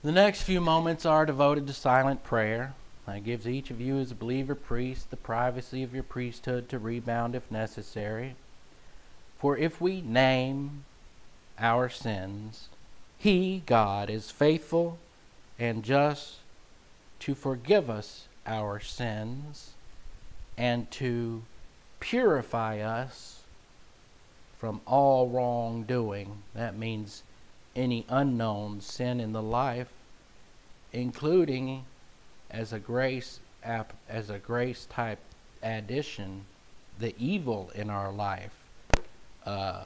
The next few moments are devoted to silent prayer. That gives each of you, as a believer priest, the privacy of your priesthood to rebound if necessary. For if we name our sins, He, God, is faithful and just to forgive us our sins and to purify us from all wrongdoing. That means any unknown sin in the life, including as a grace as a grace type addition, the evil in our life uh,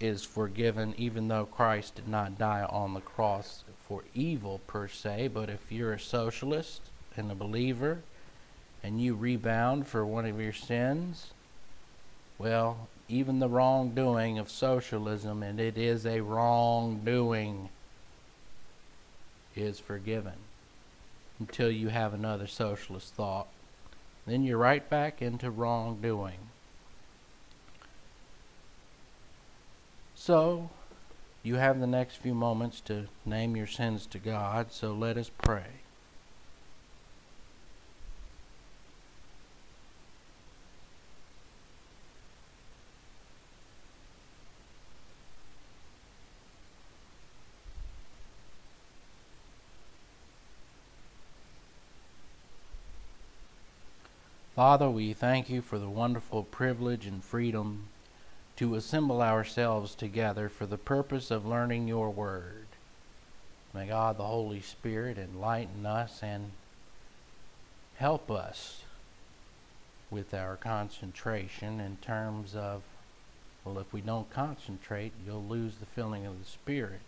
is forgiven, even though Christ did not die on the cross for evil per se. But if you're a socialist and a believer, and you rebound for one of your sins, well, even the wrongdoing of socialism, and it is a wrongdoing, is forgiven until you have another socialist thought. Then you're right back into wrongdoing. So, you have the next few moments to name your sins to God, so let us pray. Father, we thank you for the wonderful privilege and freedom to assemble ourselves together for the purpose of learning your word. May God the Holy Spirit enlighten us and help us with our concentration in terms of, well, if we don't concentrate, you'll lose the filling of the Spirit.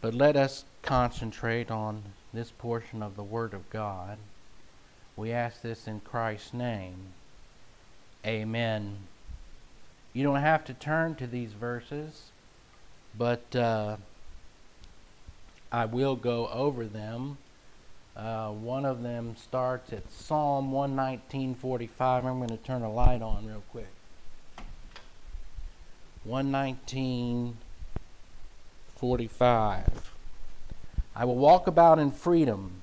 But let us concentrate on this portion of the Word of God we ask this in Christ's name. Amen. You don't have to turn to these verses, but uh, I will go over them. Uh, one of them starts at Psalm 119.45. I'm going to turn a light on real quick. 119.45. I will walk about in freedom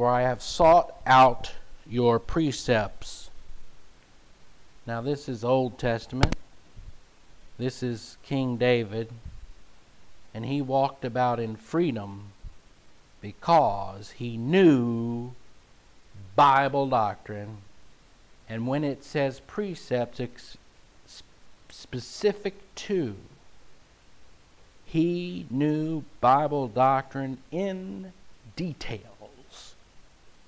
for I have sought out your precepts. Now, this is Old Testament. This is King David. And he walked about in freedom because he knew Bible doctrine. And when it says precepts, specific to, he knew Bible doctrine in detail.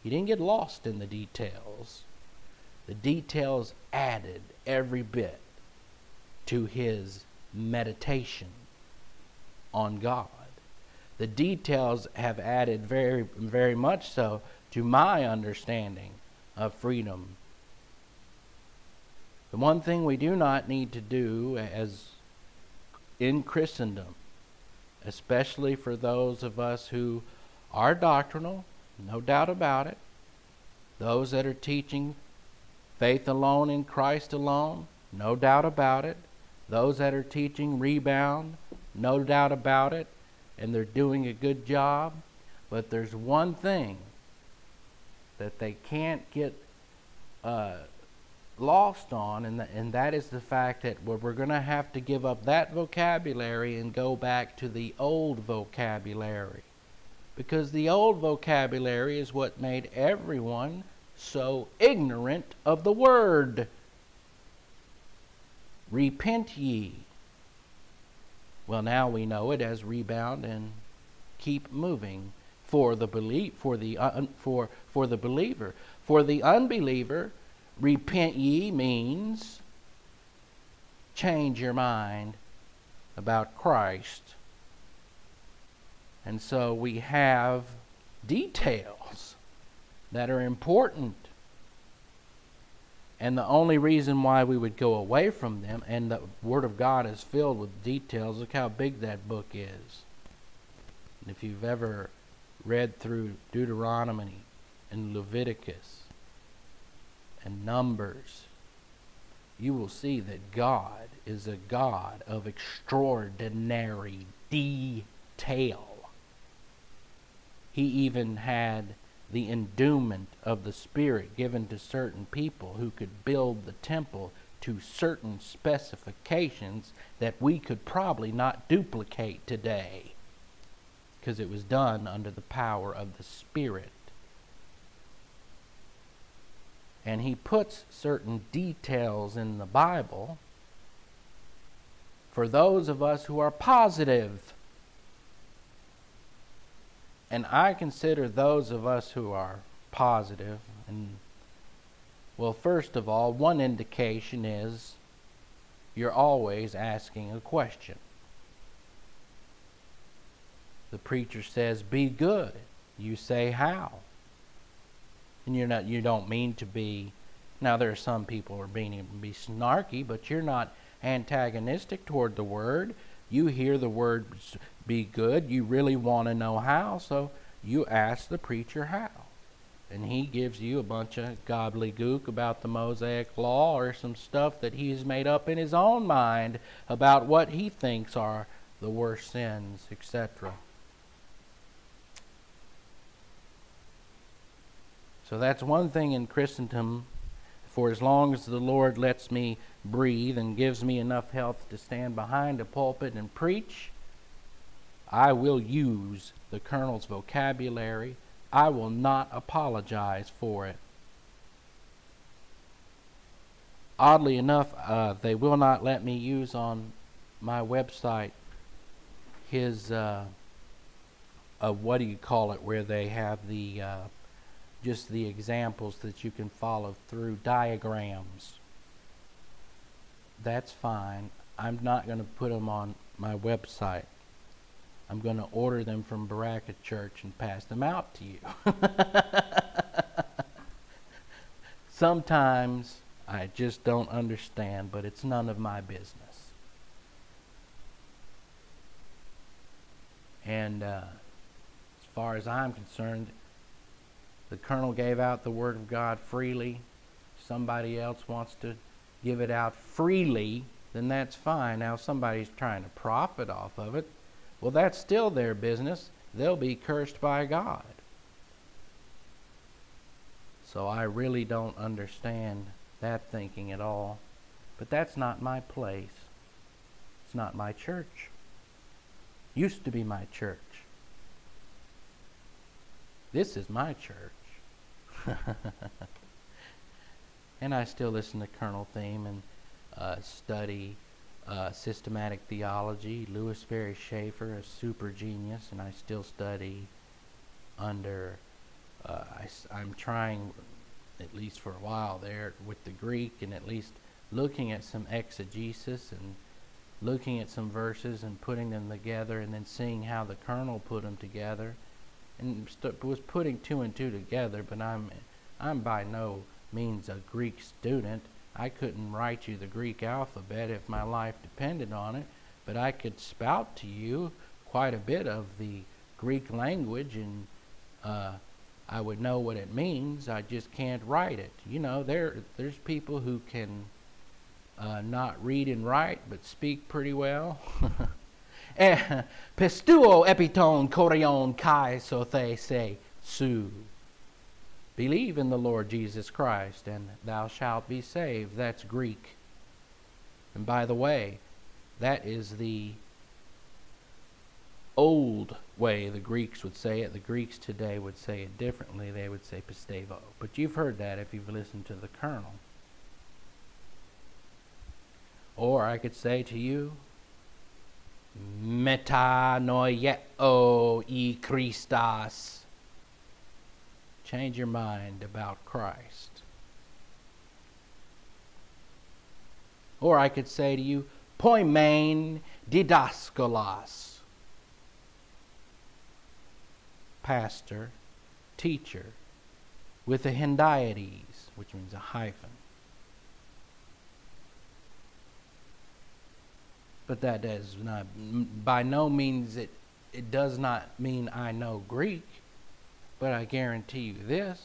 He didn't get lost in the details. The details added every bit to his meditation on God. The details have added very, very much so to my understanding of freedom. The one thing we do not need to do as in Christendom, especially for those of us who are doctrinal, no doubt about it. Those that are teaching faith alone in Christ alone, no doubt about it. Those that are teaching rebound, no doubt about it. And they're doing a good job. But there's one thing that they can't get uh, lost on, and, the, and that is the fact that we're, we're going to have to give up that vocabulary and go back to the old vocabulary because the old vocabulary is what made everyone so ignorant of the word. Repent ye. Well, now we know it as rebound and keep moving for the belief for the uh, for for the believer. For the unbeliever, repent ye means change your mind about Christ and so we have details that are important. And the only reason why we would go away from them, and the Word of God is filled with details, look how big that book is. And if you've ever read through Deuteronomy and Leviticus and Numbers, you will see that God is a God of extraordinary detail. He even had the endowment of the Spirit given to certain people who could build the temple to certain specifications that we could probably not duplicate today because it was done under the power of the Spirit. And he puts certain details in the Bible for those of us who are positive and I consider those of us who are positive, and well, first of all, one indication is you're always asking a question. The preacher says, "Be good." You say, "How?" And you're not. You don't mean to be. Now there are some people who are being be snarky, but you're not antagonistic toward the word. You hear the word be good, you really want to know how, so you ask the preacher how. And he gives you a bunch of gobbledygook about the Mosaic Law or some stuff that he's made up in his own mind about what he thinks are the worst sins, etc. So that's one thing in Christendom. For as long as the Lord lets me breathe and gives me enough health to stand behind a pulpit and preach, I will use the colonel's vocabulary. I will not apologize for it. Oddly enough, uh, they will not let me use on my website his, uh, uh, what do you call it, where they have the, uh, just the examples that you can follow through diagrams. That's fine. I'm not going to put them on my website. I'm going to order them from Berachah Church and pass them out to you. Sometimes I just don't understand, but it's none of my business. And uh, as far as I'm concerned, the colonel gave out the Word of God freely. Somebody else wants to give it out freely, then that's fine. Now, somebody's trying to profit off of it well, that's still their business. They'll be cursed by God. So I really don't understand that thinking at all. But that's not my place. It's not my church. Used to be my church. This is my church. and I still listen to Colonel Thieme and uh, study uh, systematic theology. Lewis Sperry Chafer, a super genius, and I still study under. Uh, I, am trying, at least for a while there, with the Greek, and at least looking at some exegesis and looking at some verses and putting them together, and then seeing how the colonel put them together, and was putting two and two together. But I'm, I'm by no means a Greek student. I couldn't write you the Greek alphabet if my life depended on it, but I could spout to you quite a bit of the Greek language and uh, I would know what it means. I just can't write it. You know, there there's people who can uh, not read and write but speak pretty well. Eh, Pistuo epiton koreon kai so they say su. Believe in the Lord Jesus Christ, and thou shalt be saved. That's Greek. And by the way, that is the old way the Greeks would say it. The Greeks today would say it differently. They would say pistevo. But you've heard that if you've listened to the colonel. Or I could say to you, metanoieo e Christos change your mind about Christ. Or I could say to you, poimen didaskalos, pastor, teacher, with a hendiadys, which means a hyphen. But that does not, by no means, it, it does not mean I know Greek. But I guarantee you this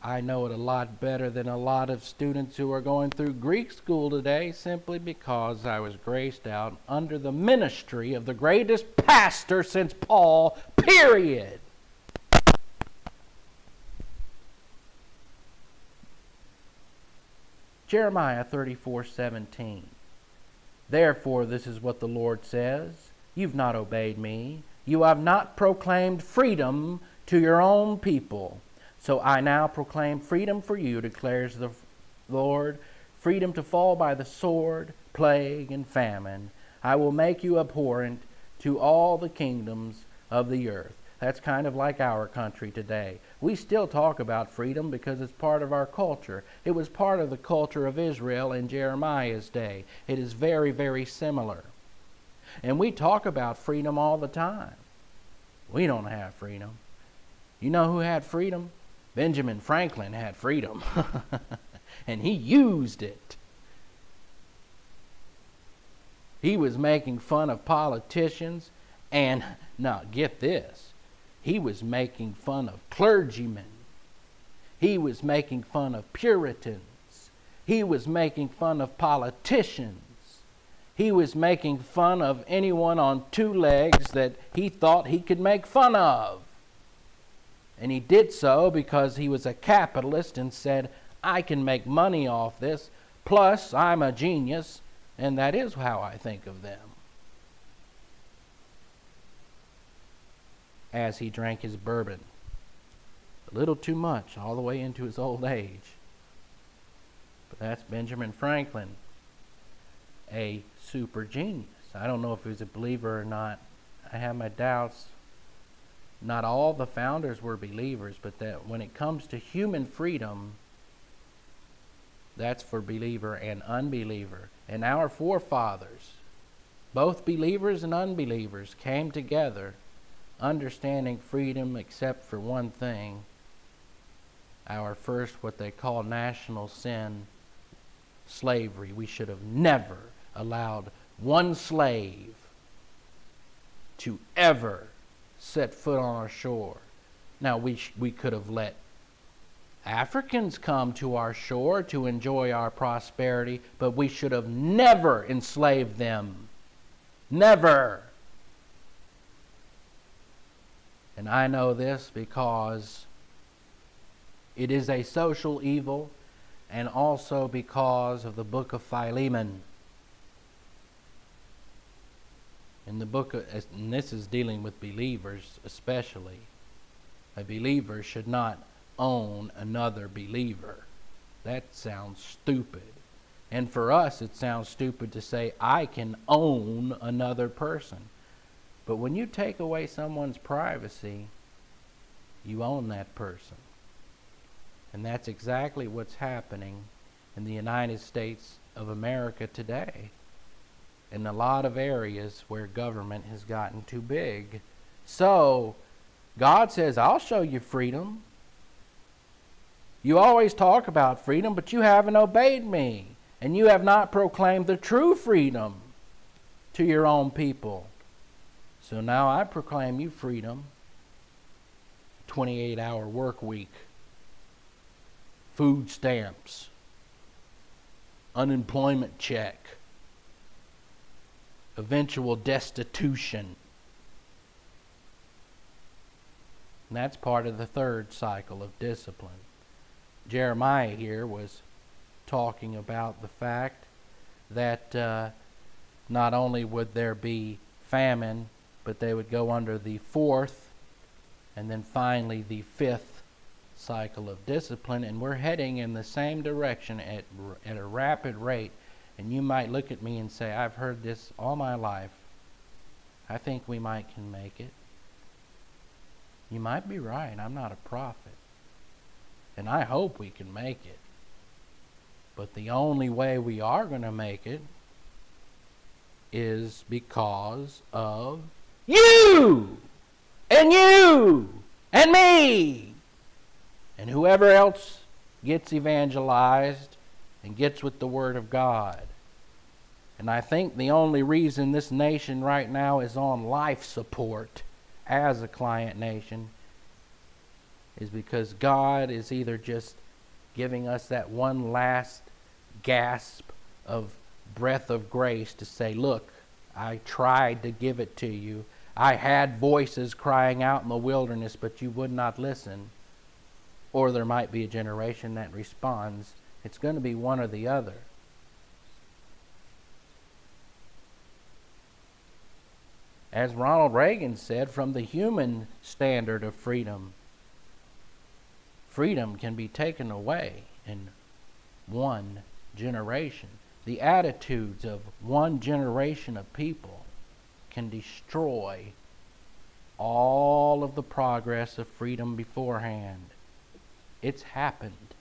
I know it a lot better than a lot of students who are going through Greek school today simply because I was graced out under the ministry of the greatest pastor since Paul, period. Jeremiah 34:17 Therefore this is what the Lord says, you've not obeyed me, you have not proclaimed freedom to your own people. So I now proclaim freedom for you, declares the Lord, freedom to fall by the sword, plague, and famine. I will make you abhorrent to all the kingdoms of the earth. That's kind of like our country today. We still talk about freedom because it's part of our culture. It was part of the culture of Israel in Jeremiah's day. It is very, very similar. And we talk about freedom all the time. We don't have freedom. You know who had freedom? Benjamin Franklin had freedom. and he used it. He was making fun of politicians and, now get this, he was making fun of clergymen. He was making fun of Puritans. He was making fun of politicians. He was making fun of anyone on two legs that he thought he could make fun of. And he did so because he was a capitalist and said, I can make money off this, plus I'm a genius, and that is how I think of them. As he drank his bourbon, a little too much all the way into his old age. But that's Benjamin Franklin, a super genius. I don't know if he was a believer or not. I have my doubts. Not all the founders were believers, but that when it comes to human freedom, that's for believer and unbeliever. And our forefathers, both believers and unbelievers, came together understanding freedom except for one thing our first, what they call national sin, slavery. We should have never allowed one slave to ever set foot on our shore. Now, we, we could have let Africans come to our shore to enjoy our prosperity, but we should have never enslaved them. Never. And I know this because it is a social evil and also because of the book of Philemon in the book, uh, of, and this is dealing with believers especially, a believer should not own another believer. That sounds stupid. And for us, it sounds stupid to say, I can own another person. But when you take away someone's privacy, you own that person. And that's exactly what's happening in the United States of America today in a lot of areas where government has gotten too big. So, God says, I'll show you freedom. You always talk about freedom, but you haven't obeyed me. And you have not proclaimed the true freedom to your own people. So now I proclaim you freedom 28 hour work week, food stamps, unemployment check eventual destitution. And that's part of the third cycle of discipline. Jeremiah here was talking about the fact that uh, not only would there be famine, but they would go under the fourth and then finally the fifth cycle of discipline. And we're heading in the same direction at, at a rapid rate and you might look at me and say, I've heard this all my life. I think we might can make it. You might be right. I'm not a prophet. And I hope we can make it. But the only way we are going to make it is because of you and you and me and whoever else gets evangelized and gets with the Word of God. And I think the only reason this nation right now is on life support as a client nation is because God is either just giving us that one last gasp of breath of grace to say, Look, I tried to give it to you. I had voices crying out in the wilderness, but you would not listen. Or there might be a generation that responds It's going to be one or the other. As Ronald Reagan said, from the human standard of freedom, freedom can be taken away in one generation. The attitudes of one generation of people can destroy all of the progress of freedom beforehand. It's happened.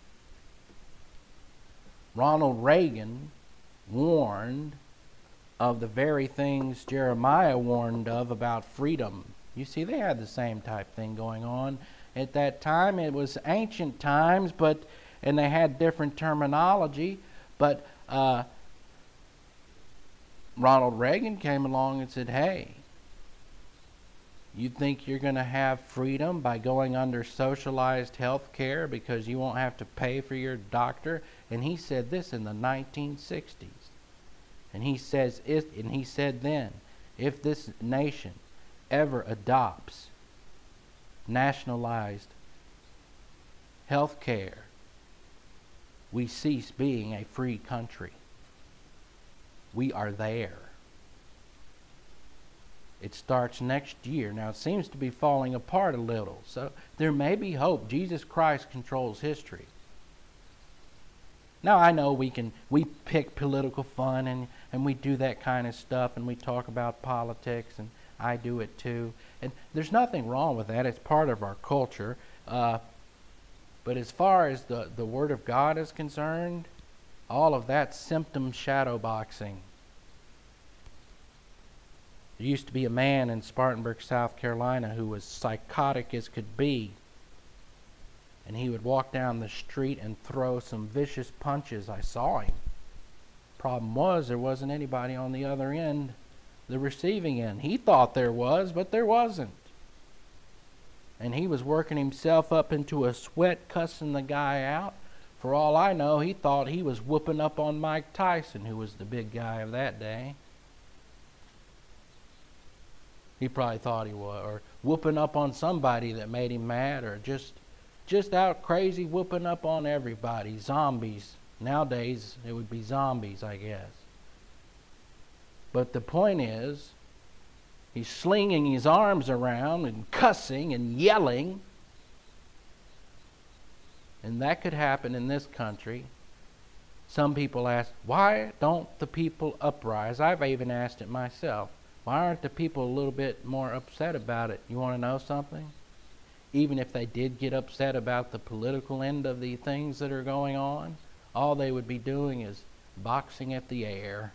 Ronald Reagan warned of the very things Jeremiah warned of about freedom. You see, they had the same type thing going on at that time. It was ancient times, but and they had different terminology. But uh, Ronald Reagan came along and said, "Hey, you think you're going to have freedom by going under socialized health care because you won't have to pay for your doctor?" And he said this in the 1960s. And he says if, and he said then, if this nation ever adopts nationalized health care, we cease being a free country. We are there. It starts next year. Now, it seems to be falling apart a little. So there may be hope. Jesus Christ controls history. Now, I know we can, we pick political fun and and we do that kind of stuff and we talk about politics and I do it too. And there's nothing wrong with that. It's part of our culture. Uh, but as far as the, the Word of God is concerned, all of that symptom shadow boxing. There used to be a man in Spartanburg, South Carolina, who was psychotic as could be. And he would walk down the street and throw some vicious punches. I saw him. Problem was, there wasn't anybody on the other end, the receiving end. He thought there was, but there wasn't. And he was working himself up into a sweat, cussing the guy out. For all I know, he thought he was whooping up on Mike Tyson, who was the big guy of that day. He probably thought he was, or whooping up on somebody that made him mad, or just, just out crazy whooping up on everybody, zombies Nowadays, it would be zombies, I guess. But the point is, he's slinging his arms around and cussing and yelling. And that could happen in this country. Some people ask, why don't the people uprise? I've even asked it myself. Why aren't the people a little bit more upset about it? You want to know something? Even if they did get upset about the political end of the things that are going on, all they would be doing is boxing at the air.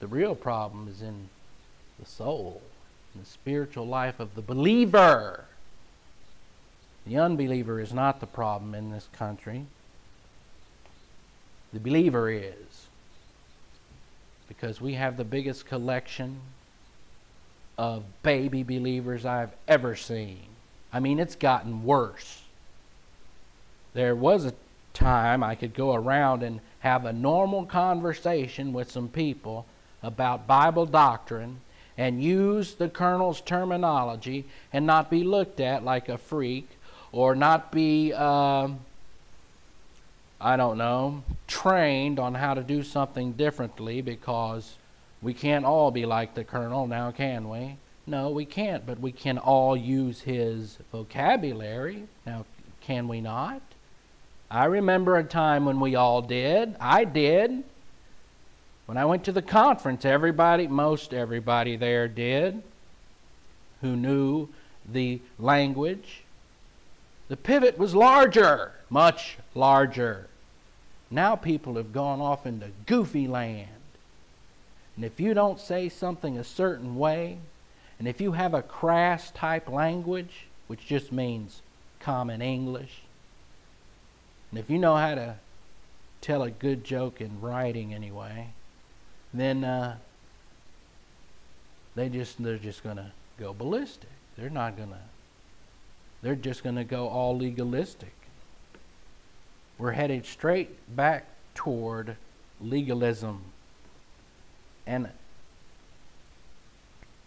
The real problem is in the soul, in the spiritual life of the believer. The unbeliever is not the problem in this country. The believer is. Because we have the biggest collection of baby believers I've ever seen. I mean, it's gotten worse. There was a time I could go around and have a normal conversation with some people about Bible doctrine and use the colonel's terminology and not be looked at like a freak or not be, uh, I don't know, trained on how to do something differently because we can't all be like the colonel now, can we? No, we can't, but we can all use his vocabulary. Now, can we not? I remember a time when we all did. I did. When I went to the conference, everybody, most everybody there did, who knew the language. The pivot was larger, much larger. Now people have gone off into goofy land. And if you don't say something a certain way, and if you have a crass type language, which just means common English, and if you know how to tell a good joke in writing anyway, then uh, they just they're just gonna go ballistic. They're not gonna. They're just gonna go all legalistic. We're headed straight back toward legalism, and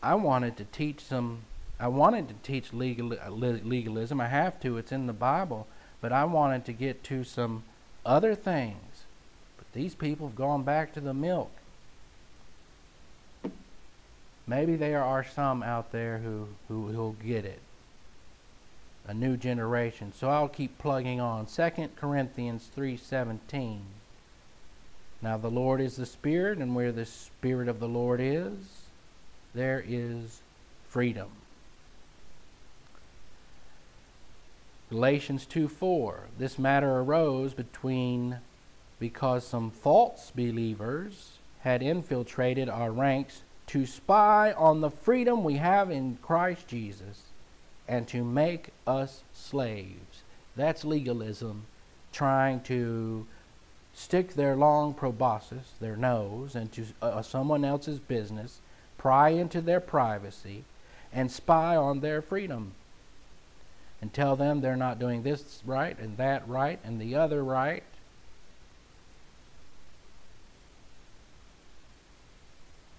I wanted to teach some. I wanted to teach legal, uh, legalism. I have to. It's in the Bible. But I wanted to get to some other things. But these people have gone back to the milk. Maybe there are some out there who who will get it. A new generation. So I'll keep plugging on. 2 Corinthians 3:17. Now the Lord is the Spirit, and where the Spirit of the Lord is, there is freedom. Galatians 2 4. This matter arose between because some false believers had infiltrated our ranks to spy on the freedom we have in Christ Jesus and to make us slaves. That's legalism, trying to stick their long proboscis, their nose, into uh, someone else's business, pry into their privacy, and spy on their freedom and tell them they're not doing this right and that right and the other right.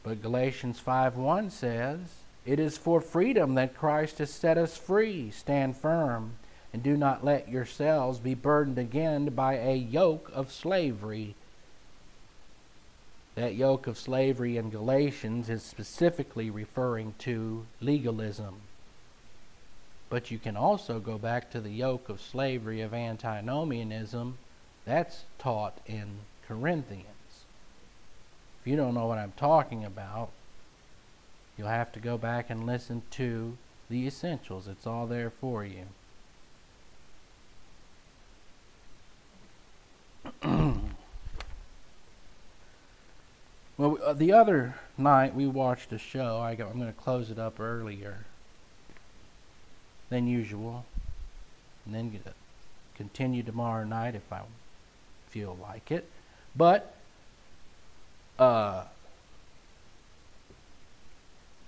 But Galatians 5:1 says, "It is for freedom that Christ has set us free. Stand firm and do not let yourselves be burdened again by a yoke of slavery." That yoke of slavery in Galatians is specifically referring to legalism. But you can also go back to the yoke of slavery of antinomianism. That's taught in Corinthians. If you don't know what I'm talking about, you'll have to go back and listen to the essentials. It's all there for you. well, uh, the other night we watched a show. I am going to close it up earlier than usual, and then continue tomorrow night if I feel like it. But uh,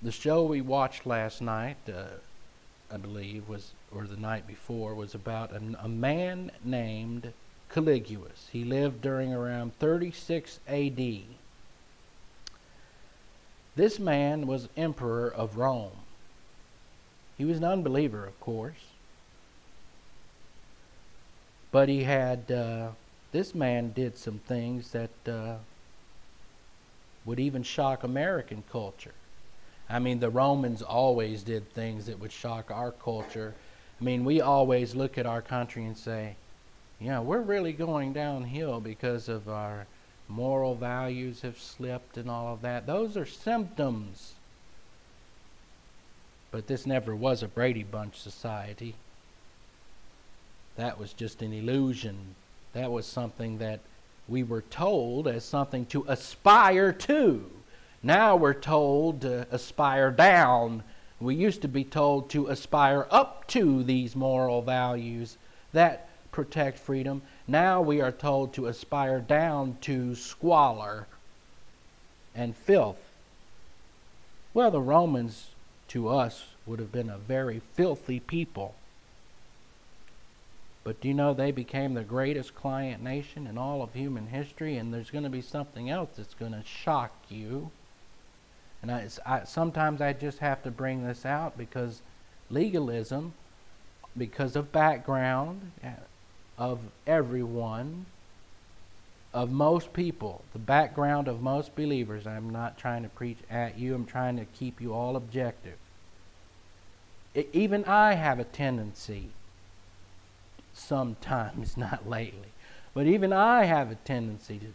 the show we watched last night, uh, I believe, was or the night before, was about a, a man named Caligulus. He lived during around 36 A.D. This man was emperor of Rome. He was an unbeliever, of course. But he had, uh, this man did some things that uh, would even shock American culture. I mean, the Romans always did things that would shock our culture. I mean, we always look at our country and say, yeah, we're really going downhill because of our moral values have slipped and all of that. Those are symptoms but this never was a Brady Bunch society. That was just an illusion. That was something that we were told as something to aspire to. Now we're told to aspire down. We used to be told to aspire up to these moral values that protect freedom. Now we are told to aspire down to squalor and filth. Well, the Romans to us would have been a very filthy people. But do you know they became the greatest client nation in all of human history? And there's going to be something else that's going to shock you. And I, I, sometimes I just have to bring this out because legalism, because of background of everyone, of most people, the background of most believers. I'm not trying to preach at you, I'm trying to keep you all objective. It, even I have a tendency, sometimes, not lately, but even I have a tendency to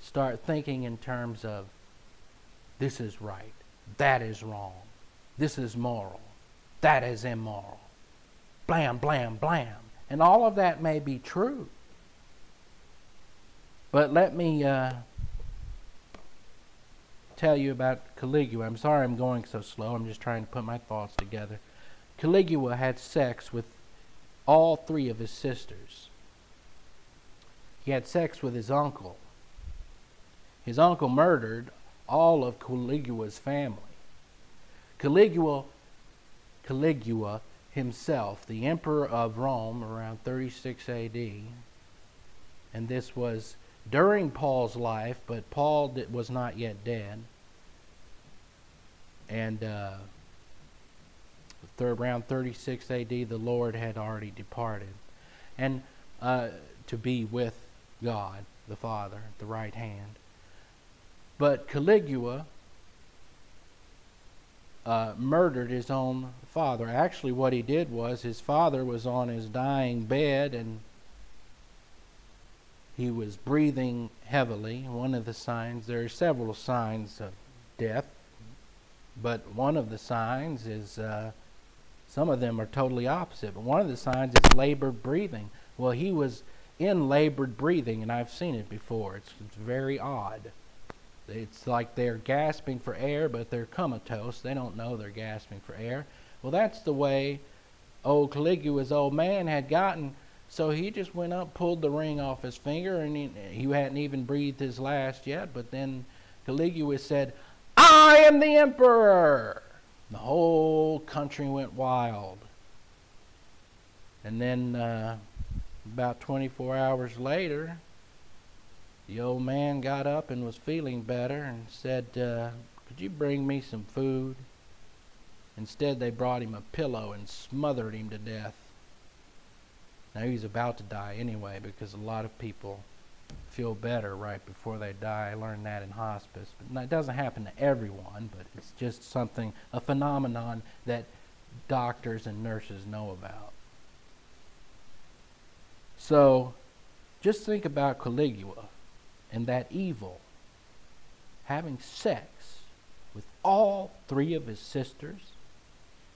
start thinking in terms of this is right, that is wrong, this is moral, that is immoral. Blam, blam, blam. And all of that may be true. But let me uh, tell you about Caligula. I'm sorry I'm going so slow. I'm just trying to put my thoughts together. Caligula had sex with all three of his sisters. He had sex with his uncle. His uncle murdered all of Caligula's family. Caligula, Caligula himself, the emperor of Rome around 36 AD, and this was during Paul's life, but Paul was not yet dead. And uh, around 36 AD, the Lord had already departed, and uh, to be with God the Father at the right hand. But Caligula uh, murdered his own father. Actually, what he did was his father was on his dying bed and he was breathing heavily. One of the signs, there are several signs of death, but one of the signs is uh, some of them are totally opposite. But one of the signs is labored breathing. Well, he was in labored breathing, and I've seen it before. It's, it's very odd. It's like they're gasping for air, but they're comatose. They don't know they're gasping for air. Well, that's the way old Caligula's old man had gotten. So he just went up, pulled the ring off his finger, and he, he hadn't even breathed his last yet. But then Caligula said, I am the emperor! The whole country went wild. And then uh, about 24 hours later, the old man got up and was feeling better and said, uh, Could you bring me some food? Instead, they brought him a pillow and smothered him to death. Now, he was about to die anyway because a lot of people feel better right before they die. I learned that in hospice. But it doesn't happen to everyone, but it's just something, a phenomenon that doctors and nurses know about. So, just think about Caligula and that evil having sex with all three of his sisters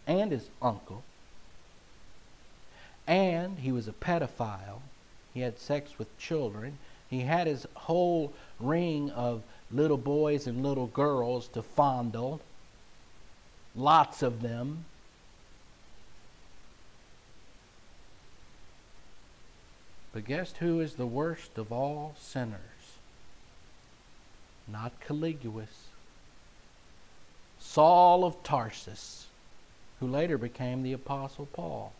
and his uncle. And he was a pedophile. He had sex with children. He had his whole ring of little boys and little girls to fondle, lots of them. But guess who is the worst of all sinners? Not Caligulus, Saul of Tarsus, who later became the Apostle Paul.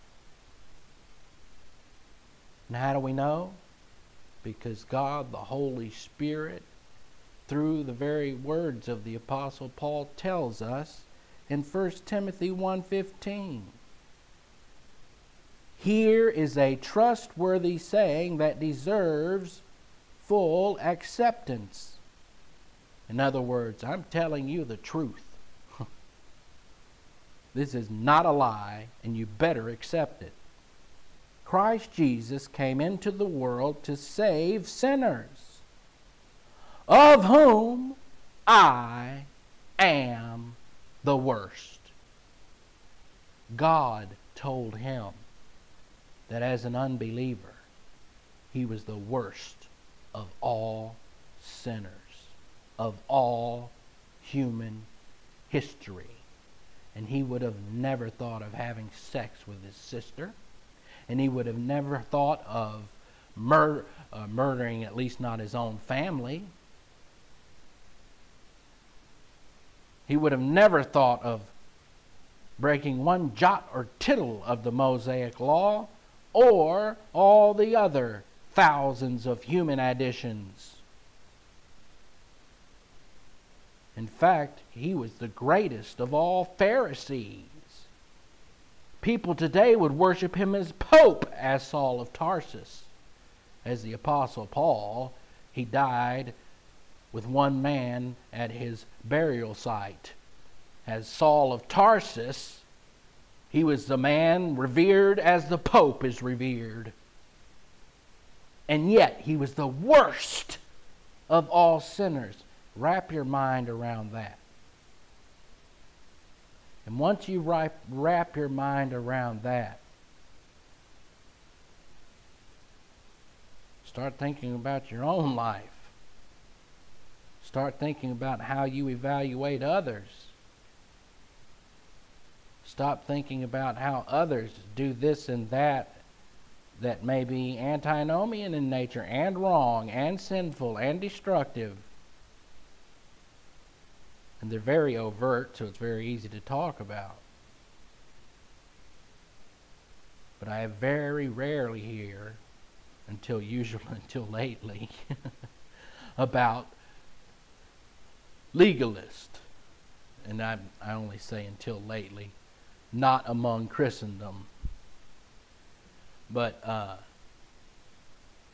And how do we know? Because God, the Holy Spirit, through the very words of the Apostle Paul, tells us in 1 Timothy 1.15, Here is a trustworthy saying that deserves full acceptance in other words, I'm telling you the truth. this is not a lie, and you better accept it. Christ Jesus came into the world to save sinners, of whom I am the worst. God told him that as an unbeliever, he was the worst of all sinners of all human history. And he would have never thought of having sex with his sister. And he would have never thought of mur- uh, murdering at least not his own family. He would have never thought of breaking one jot or tittle of the Mosaic law or all the other thousands of human additions In fact, he was the greatest of all Pharisees. People today would worship him as Pope, as Saul of Tarsus. As the Apostle Paul, he died with one man at his burial site. As Saul of Tarsus, he was the man revered as the Pope is revered. And yet, he was the worst of all sinners. Wrap your mind around that. And once you wrap, your mind around that, start thinking about your own life. Start thinking about how you evaluate others. Stop thinking about how others do this and that that may be antinomian in nature and wrong and sinful and destructive and they're very overt, so it's very easy to talk about. But I very rarely hear, until usually until lately, about legalist. And I, I only say until lately. not among Christendom. But uh,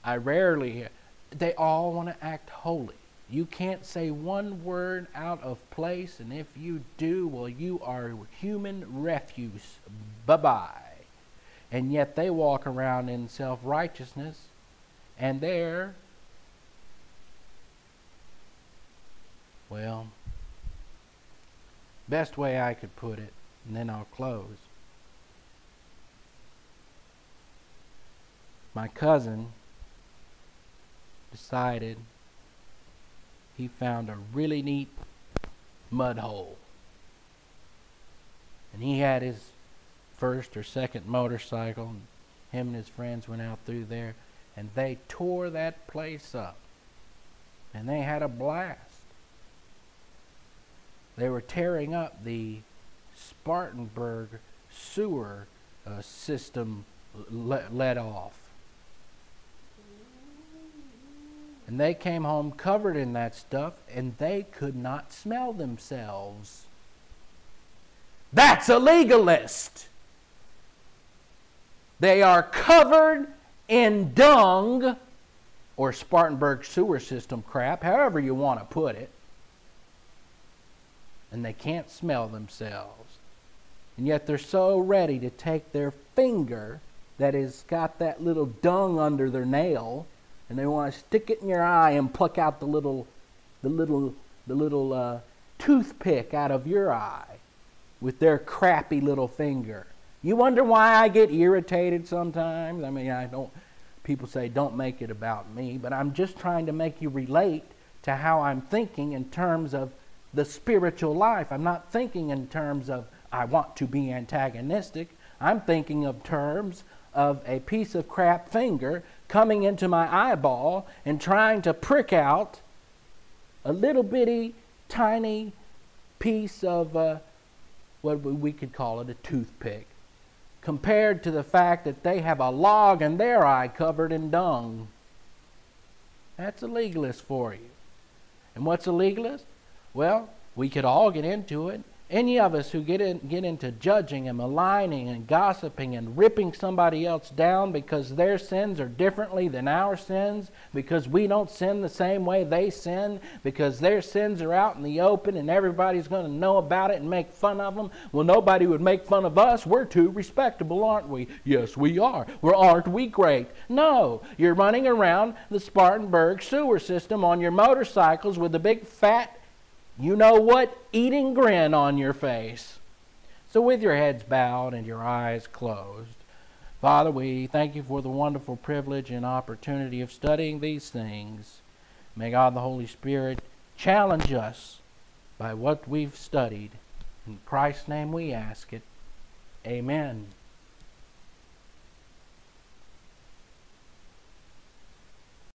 I rarely hear. They all want to act holy. You can't say one word out of place, and if you do, well, you are human refuse. Bye bye. And yet they walk around in self righteousness, and they're, well, best way I could put it, and then I'll close. My cousin decided he found a really neat mud hole. And he had his first or second motorcycle, and him and his friends went out through there, and they tore that place up. And they had a blast. They were tearing up the Spartanburg sewer uh, system let, let off. And they came home covered in that stuff and they could not smell themselves. That's a legalist. They are covered in dung or Spartanburg sewer system crap, however you want to put it. And they can't smell themselves. And yet they're so ready to take their finger that has got that little dung under their nail and they want to stick it in your eye and pluck out the little, the little, the little uh, toothpick out of your eye with their crappy little finger. You wonder why I get irritated sometimes? I mean, I don't. People say don't make it about me, but I'm just trying to make you relate to how I'm thinking in terms of the spiritual life. I'm not thinking in terms of I want to be antagonistic. I'm thinking of terms of a piece of crap finger coming into my eyeball and trying to prick out a little bitty, tiny piece of uh, what we could call it a toothpick, compared to the fact that they have a log in their eye covered in dung. That's a legalist for you. And what's a legalist? Well, we could all get into it any of us who get, in, get into judging and maligning and gossiping and ripping somebody else down because their sins are differently than our sins, because we don't sin the same way they sin, because their sins are out in the open and everybody's going to know about it and make fun of them. Well, nobody would make fun of us. We're too respectable, aren't we? Yes, we are. Well, aren't we great? No. You're running around the Spartanburg sewer system on your motorcycles with a big fat you know what? Eating grin on your face. So, with your heads bowed and your eyes closed, Father, we thank you for the wonderful privilege and opportunity of studying these things. May God the Holy Spirit challenge us by what we've studied. In Christ's name we ask it. Amen.